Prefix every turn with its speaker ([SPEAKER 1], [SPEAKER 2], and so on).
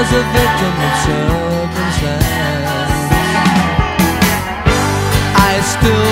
[SPEAKER 1] was a victim of circumstance. I still